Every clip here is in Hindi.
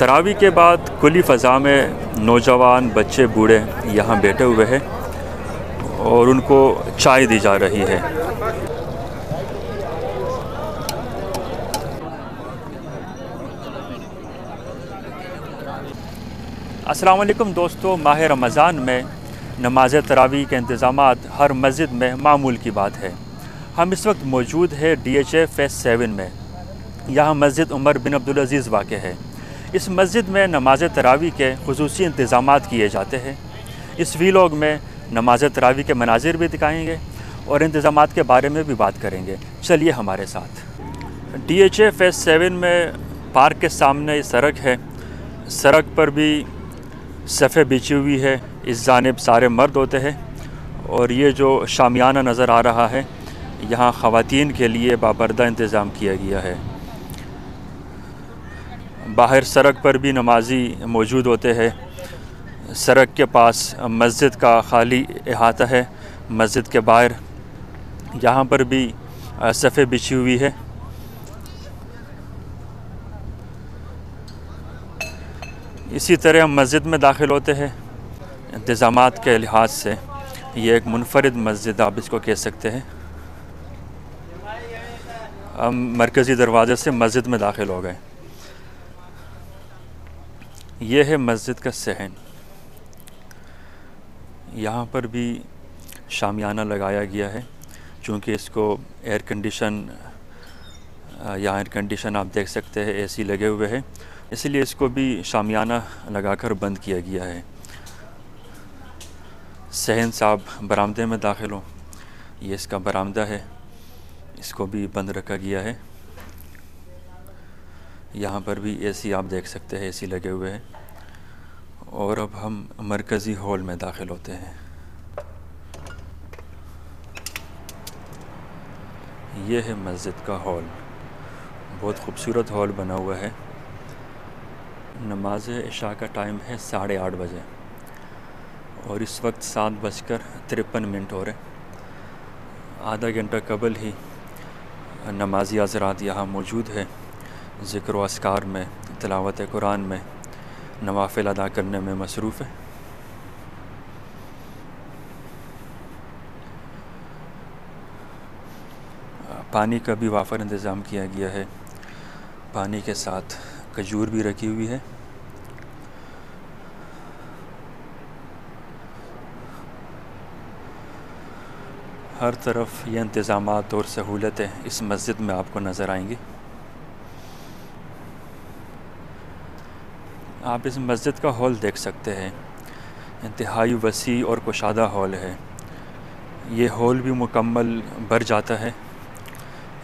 तरावी के बाद खुली फ़ज़ा में नौजवान बच्चे बूढ़े यहाँ बैठे हुए हैं और उनको चाय दी जा रही है वालेकुम दोस्तों, माह रमज़ान में नमाज़ तरावी के इंतज़ाम हर मस्जिद में मामूल की बात है। हम इस वक्त मौजूद है D H A phase seven में। यहाँ मस्जिद उमर बिन अब्दुल अज़ीज़ वाक़ है। इस मस्जिद में नमाज़ तरावी के खसूस इंतज़ाम किए जाते हैं। इस वीलॉग में नमाज़ तरावी के मनाजिर भी दिखाएँगे और इंतज़ाम के बारे में भी बात करेंगे। चलिए हमारे साथ। D H A phase seven में पार्क के सामने सड़क है। सड़क पर भी सफ़े बिछी हुई है। इस जानब सारे मर्द होते हैं और ये जो शामियाना नज़र आ रहा है, यहाँ ख़वातीन के लिए बाबरदा इंतज़ाम किया गया है। बाहर सड़क पर भी नमाजी मौजूद होते हैं। सड़क के पास मस्जिद का खाली अहाता है। मस्जिद के बाहर यहाँ पर भी सफ़े बिछी हुई है। इसी तरह हम मस्जिद में दाखिल होते हैं इंतज़ाम के लिहाज से। ये एक मुनफरद मस्जिद, आप इसको कह सकते हैं। हम मरकज़ी दरवाज़े से मस्जिद में दाखिल हो गए। ये है मस्जिद का सहन। यहाँ पर भी शामियाना लगाया गया है, चूँकि इसको एयर कंडीशन यहाँ एयर कंडीशन आप देख सकते हैं एसी लगे हुए हैं। इसलिए इसको भी शामियाना लगाकर बंद किया गया है। सहन साहब बरामदे में दाखिल हो। ये इसका बरामदा है। इसको भी बंद रखा गया है। यहाँ पर भी एसी आप देख सकते हैं एसी लगे हुए हैं। और अब हम मरकज़ी हॉल में दाखिल होते हैं। ये है मस्जिद का हॉल। बहुत खूबसूरत हॉल बना हुआ है। नमाज़ इशा का टाइम है साढ़े आठ बजे। और इस वक्त सात बजकर तिरपन मिनट हो रहे आधा घंटा कबल ही नमाजी हजरात यहाँ मौजूद है, ज़िक्र असकार में, तलावत कुरान में, नवाफिल अदा करने में मसरूफ़ है। पानी का भी वाफर इंतज़ाम किया गया है। पानी के साथ खजूर भी रखी हुई है। हर तरफ़ ये इंतज़ाम और सहूलतें इस मस्जिद में आपको नज़र आएँगी। आप इस मस्जिद का हॉल देख सकते हैं। इंतहाई वसी और कुशादा हॉल है। ये हॉल भी मुकम्मल भर जाता है।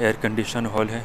एयर कंडीशन हॉल है।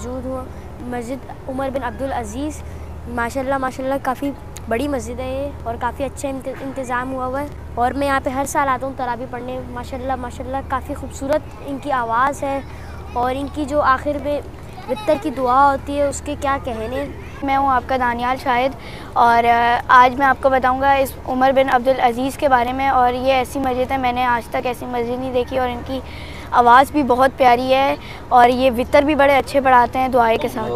मौजूद हूँ। मस्जिद उमर बिन अब्दुल अज़ीज़, माशाल्लाह माशाल्लाह, काफ़ी बड़ी मस्जिद है ये और काफ़ी अच्छा इंतज़ाम हुआ हुआ है। और मैं यहाँ पे हर साल आता हूँ तरावी पढ़ने। माशाल्लाह माशाल्लाह, काफ़ी खूबसूरत इनकी आवाज़ है और इनकी जो आखिर में वितर की दुआ होती है, उसके क्या कहने। मैं हूँ आपका दानियाल शाहिद और आज मैं आपको बताऊँगा इस उमर बिन अब्दुल अज़ीज़ के बारे में और ये ऐसी मस्जिद है, मैंने आज तक ऐसी मस्जिद नहीं देखी और इनकी आवाज़ भी बहुत प्यारी है और ये वितर भी बड़े अच्छे पढ़ाते हैं दुआए के साथ।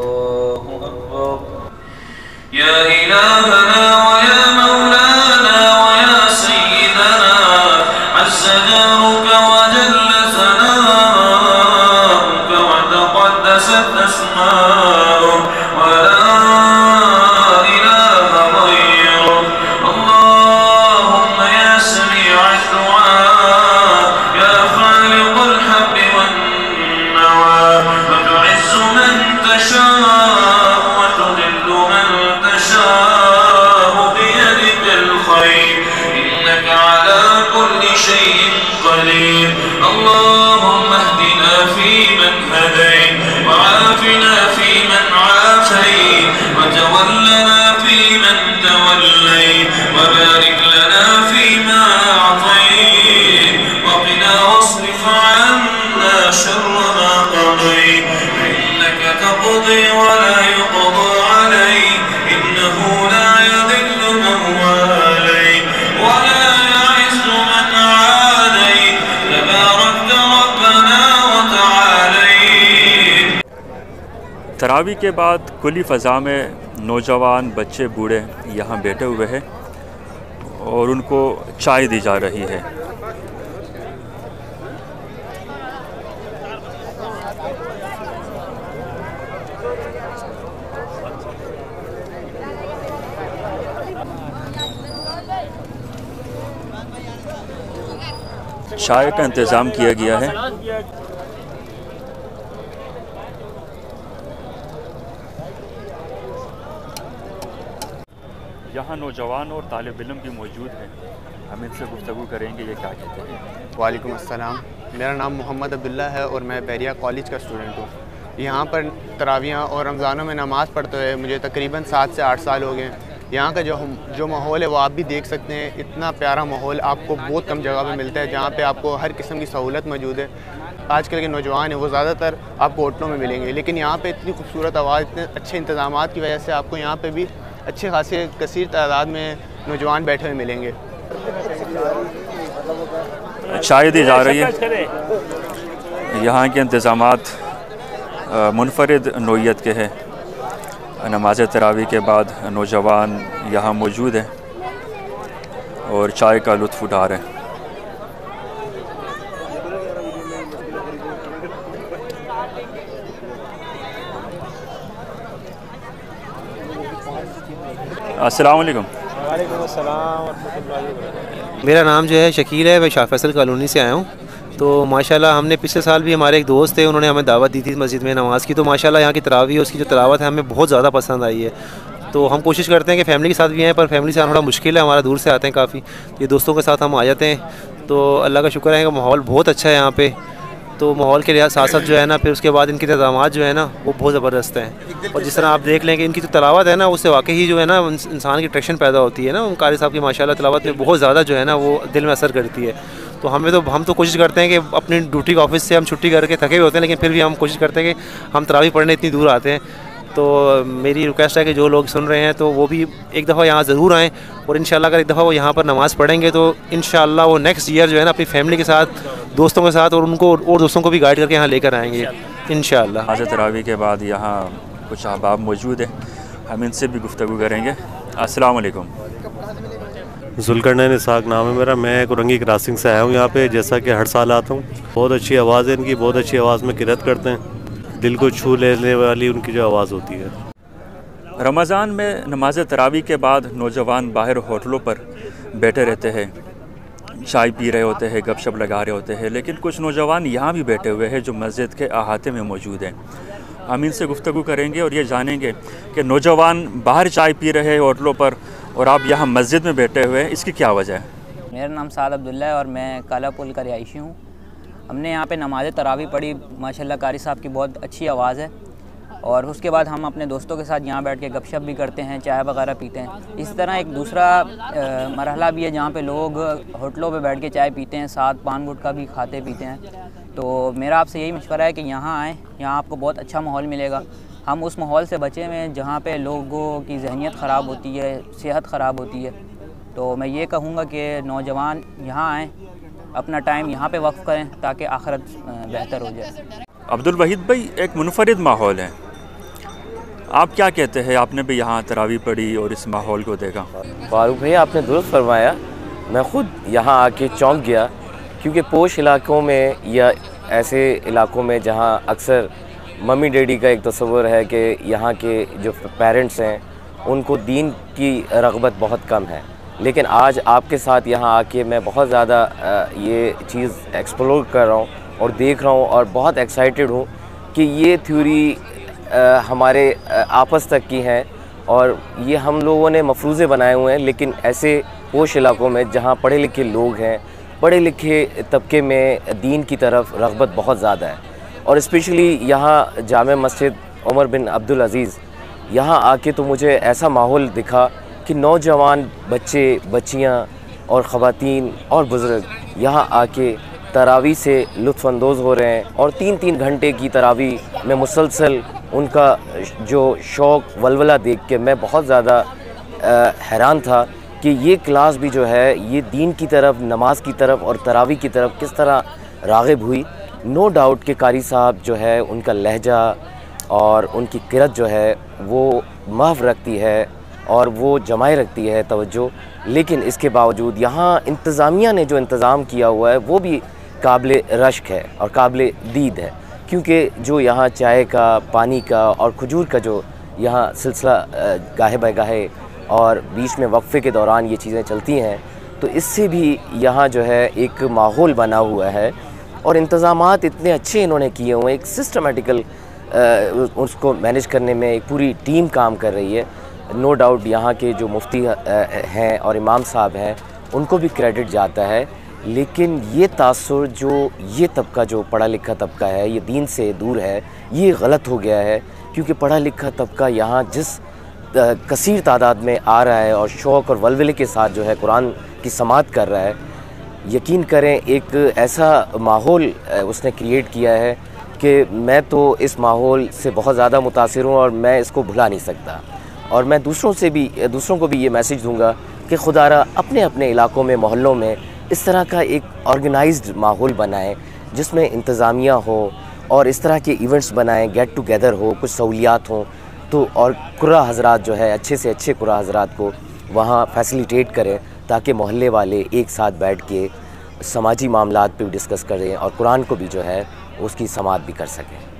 तरावी के बाद खुली फ़ज़ा में नौजवान बच्चे, बूढ़े यहाँ बैठे हुए हैं और उनको चाय दी जा रही है। चाय का इंतज़ाम किया गया है। यहाँ नौजवान और तालब इलम भी मौजूद हैं। हम इनसे गुफ्तु करेंगे, ये क्या कहते हैं? वालेकुम अस्सलाम। मेरा नाम मोहम्मद अब्दुल्ला है और मैं बैरिया कॉलेज का स्टूडेंट हूँ। यहाँ पर तरावियाँ और रमज़ानों में नमाज़ पढ़ते हुए मुझे तकरीबन सात से आठ साल हो गए यहाँ का जो हम- जो माहौल है वो आप भी देख सकते हैं। इतना प्यारा माहौल आपको बहुत कम जगह पे मिलता है जहाँ पे आपको हर किस्म की सहूलत मौजूद है। आजकल के नौजवान हैं, वो ज़्यादातर आपको होटलों में मिलेंगे। लेकिन यहाँ पे इतनी खूबसूरत आवाज़, इतने अच्छे इंतज़ाम की वजह से आपको यहाँ पे भी अच्छे खासे कसीर तादाद में नौजवान बैठे हुए मिलेंगे। चाय दी जा रही है। यहाँ के इंतज़ाम मुनफरद नोयत के हैं। नमाज़ तरावी के बाद नौजवान यहाँ मौजूद हैं और चाय का लुत्फ़ उठा रहे हैं। अस्सलाम मेरा नाम जो है शकील है मैं शाह फैसल कॉलोनी से आया हूँ। तो माशाल्लाह हमने पिछले साल भी हमारे एक दोस्त थे उन्होंने हमें दावत दी थी मस्जिद में नमाज़ की। तो माशाल्लाह यहाँ की तरावी उसकी जो तलावत है हमें बहुत ज़्यादा पसंद आई है। तो हम कोशिश करते हैं कि फैमिली के साथ भी आएँ पर फैमिली से आना थोड़ा मुश्किल है हमारा दूर से आते हैं काफ़ी। ये दोस्तों के साथ हम आ जाते हैं। तो अल्लाह का शुक्र है कि माहौल बहुत अच्छा है यहाँ पे। तो माहौल के लिहाज साथ साथ जो है ना, फिर उसके बाद इनके इंतज़ाम जो है ना, वो बहुत ज़बरदस्त हैं। और जिस तरह आप देख लें कि इनकी जो तलावत है ना, उससे वाकई ही जो है ना इंस- इंसान की अट्रैक्शन पैदा होती है ना, उन कारी साहब की, माशाल्लाह, तलावत में बहुत ज़्यादा जो है ना, वो दिल में असर करती है। तो हमें तो हम तो कोशिश करते हैं कि अपनी ड्यूटी का ऑफ़िस से हम छुट्टी करके थके हुए होते हैं, लेकिन फिर भी हम कोशिश करते हैं कि हम तरावी पढ़ने इतनी दूर आते हैं। तो मेरी रिक्वेस्ट है कि जो लोग सुन रहे हैं तो वो भी एक दफ़ा यहाँ ज़रूर आएँ और इन अगर एक दफ़ा वो यहाँ पर नमाज़ पढ़ेंगे तो इन वो नेक्स्ट ईयर जो है ना अपनी फैमिली के साथ दोस्तों के साथ और उनको और दोस्तों को भी गाइड करके यहाँ लेकर आएँगे इन नमाज़ तरावी के बाद यहाँ कुछ अहबाब मौजूद हैं हम इनसे भी गुफ्तु करेंगे। अस्सलाम वालेकुम। जुलकरनैन इसाक नाम है मेरा मैं कुरंगी क्रॉसिंग से आया हूँ यहाँ पे जैसा कि हर साल आता हूँ। बहुत अच्छी आवाज़ है इनकी बहुत अच्छी आवाज़ में किरत करते हैं। दिल को छू लेने वाली उनकी जो आवाज़ होती है। रमज़ान में नमाज़ तरावी के बाद नौजवान बाहर होटलों पर बैठे रहते हैं। चाय पी रहे होते हैं गपशप लगा रहे होते हैं लेकिन कुछ नौजवान यहाँ भी बैठे हुए हैं जो मस्जिद के अहाते में मौजूद हैं। हम इनसे गुफ्तु करेंगे और ये जानेंगे कि नौजवान बाहर चाय पी रहे हैं होटलों पर और आप यहाँ मस्जिद में बैठे हुए हैं। इसकी क्या वजह है? मेरा नाम साद अब्दुल्ला है और मैं काला पुल का रिहायशी हूँ। हमने यहाँ पे नमाज़ तरावी पढ़ी, माशाल्लाह कारी साहब की बहुत अच्छी आवाज़ है। और उसके बाद हम अपने दोस्तों के साथ यहाँ बैठ के गपशप भी करते हैं, चाय वगैरह पीते हैं। इस तरह एक दूसरा मरहला भी है जहाँ पे लोग होटलों पे बैठ के चाय पीते हैं, साथ पान गुटका भी खाते पीते हैं। तो मेरा आपसे यही मशवरा है कि यहाँ आएँ, यहाँ आपको बहुत अच्छा माहौल मिलेगा। हम उस माहौल से बचे हुए जहाँ पे लोगों की जहनीत ख़राब होती है, सेहत ख़राब होती है। तो मैं ये कहूँगा कि नौजवान यहाँ आएँ अपना टाइम यहाँ पे वक्फ़ करें ताकि आखरत बेहतर हो जाए। अब्दुल वहीद भाई एक मुनफरद माहौल है। आप क्या कहते हैं? आपने भी यहाँ तरावी पढ़ी और इस माहौल को देखा। फारूक भाई आपने दुरुस्त फरमाया मैं ख़ुद यहाँ आके चौंक गया क्योंकि पोश इलाकों में या ऐसे इलाकों में जहाँ अक्सर मम्मी डैडी का एक तस्वर है कि यहाँ के जो पेरेंट्स हैं उनको दीन की रगबत बहुत कम है। लेकिन आज आपके साथ यहाँ आके मैं बहुत ज़्यादा ये चीज़ एक्सप्लोर कर रहा हूँ और देख रहा हूँ और बहुत एक्साइटेड हूँ कि ये थ्योरी हमारे आपस तक की हैं और ये हम लोगों ने मफरूज़े बनाए हुए हैं, लेकिन ऐसे पोश इलाकों में जहाँ पढ़े लिखे लोग हैं, पढ़े लिखे तबके में दीन की तरफ़ रगबत बहुत ज़्यादा है। और इस्पेशली यहाँ जाम मस्जिद उमर बिन अब्दुल अज़ीज़, यहाँ आके तो मुझे ऐसा माहौल दिखा कि नौजवान बच्चे, बच्चियाँ और ख़वातीन और बुज़ुर्ग यहाँ आके तरावी से लुफानंदोज़ हो रहे हैं और तीन तीन घंटे की तरावी में मुसलसल उनका जो शौक़, वलवला देख के मैं बहुत ज़्यादा हैरान था कि ये क्लास भी जो है, ये दीन की तरफ़, नमाज़ की तरफ़ और तरावी की तरफ़ किस तरह रागब हुई। नो डाउट कि कारी साहब जो है, उनका लहजा और उनकी किरत जो है, वो महव रखती है और वो जमाए रखती है तवज्जो। लेकिन इसके बावजूद यहाँ इंतज़ामिया ने जो इंतज़ाम किया हुआ है, वो भी काबिल रश्क है और काबिल दीद है। क्योंकि जो यहाँ चाय का, पानी का और खजूर का जो यहाँ सिलसिला गाहे बाहे गाहे और बीच में वक्फ़े के दौरान ये चीज़ें चलती हैं तो इससे भी यहाँ जो है एक माहौल बना हुआ है और इंतज़ाम इतने अच्छे इन्होंने किए हुए हैं। एक सिस्टमेटिकल उसको मैनेज करने में एक पूरी टीम काम कर रही है। नो डाउट यहाँ के जो मुफ्ती हैं और इमाम साहब हैं, उनको भी क्रेडिट जाता है। लेकिन ये तासर जो, ये तबका, जो पढ़ा लिखा तबका है, ये दीन से दूर है, ये गलत हो गया है। क्योंकि पढ़ा लिखा तबका यहाँ जिस कसर तादाद में आ रहा है और शौक़ और वलवले के साथ जो है कुरान की समात कर रहा है, यकीन करें एक ऐसा माहौल उसने क्रिएट किया है कि मैं तो इस माहौल से बहुत ज़्यादा मुतासर हूँ और मैं इसको भुला नहीं सकता। और मैं दूसरों से भी, दूसरों को भी ये मैसेज दूँगा कि खुदारा अपने अपने इलाकों में, मोहल्लों में इस तरह का एक ऑर्गेनाइज्ड माहौल बनाएँ, जिसमें इंतज़ामिया हो और इस तरह के इवेंट्स बनाएँ गेट टुगेदर हो, कुछ सहूलियात हों तो और कुरा हजरात जो है, अच्छे से अच्छे कुरा हजरात को वहाँ फैसिलिटेट करें, ताकि मोहल्ले वाले एक साथ बैठ के समाजी मामला पर भी डिस्कस करें और कुरान को भी जो है, उसकी समात भी कर सकें।